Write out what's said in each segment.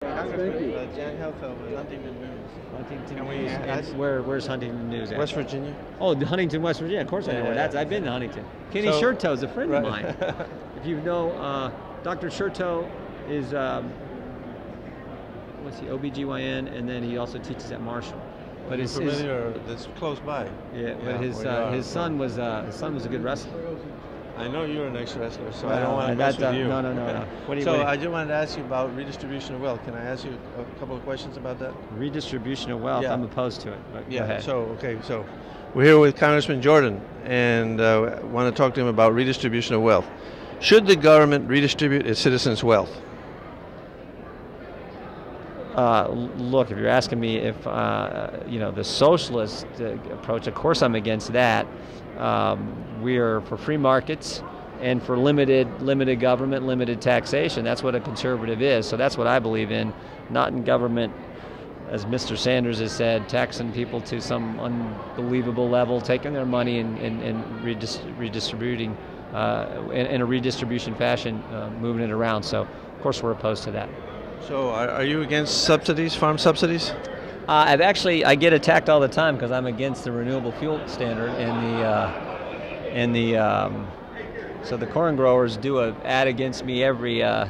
Thank you. Uh, Jan Helfeld with Huntington News. Huntington Can News. ask- And where, where's Huntington News at? West Virginia. Oh, Huntington, West Virginia. Of course I know Yeah, where yeah, that's. yeah. I've been to Huntington. Kenny So- Shurto is a friend of mine. if you know, uh, Dr. Shurto is, um, what's he, OBGYN, and then he also teaches at Marshall. But his, his that's close by. yeah, but his uh, his son was uh, his son was a good wrestler. I know you're an ex-wrestler, so I don't want to mess with you. no, no, no, no. What do you- so what do you- I just wanted to ask you about redistribution of wealth. Can I ask you a couple of questions about that? Redistribution of wealth. Yeah. I'm opposed to it. But go Yeah. ahead. So okay, so we're here with Congressman Jordan, and uh, want to talk to him about redistribution of wealth. Should the government redistribute its citizens' wealth? Uh, look, if you're asking me if uh, you know the socialist uh, approach, of course I'm against that. Um, we're for free markets and for limited limited government, limited taxation. That's what a conservative is. So that's what I believe in, not in government, as Mr. Sanders has said, taxing people to some unbelievable level, taking their money and, and, and redis- redistributing uh, in, in a redistribution fashion, uh, moving it around. So of course we're opposed to that. So are, are you against subsidies, farm subsidies? Uh, I've actually I get attacked all the time because I'm against the renewable fuel standard and the uh, and the um, so the corn growers do a ad against me every uh,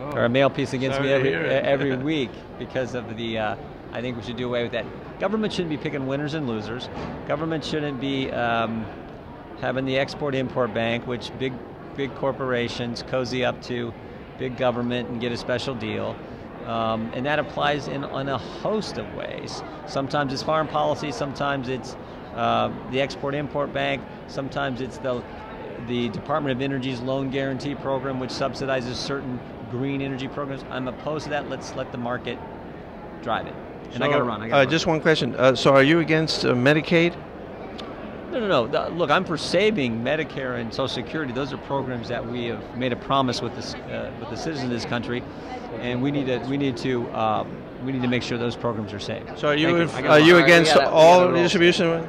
or a mail piece against me every every week because of the uh, I think we should do away with that. Government shouldn't be picking winners and losers. Government shouldn't be um, having the export import bank, which big big corporations cozy up to big government and get a special deal. Um, and that applies in on a host of ways. Sometimes it's foreign policy, sometimes it's uh, the Export-Import Bank, sometimes it's the the Department of Energy's loan guarantee program, which subsidizes certain green energy programs. I'm opposed to that. Let's let the market drive it. And I got to run. I gotta uh, run. just one question. Uh, so are you against uh, Medicaid? No, no, no. Look, I'm for saving Medicare and Social Security. Those are programs that we have made a promise with this, uh, with the citizens of this country, and we need to, we need to, um, we need to make sure those programs are saved. So are you, in- are you All right, we against all gotta redistribution?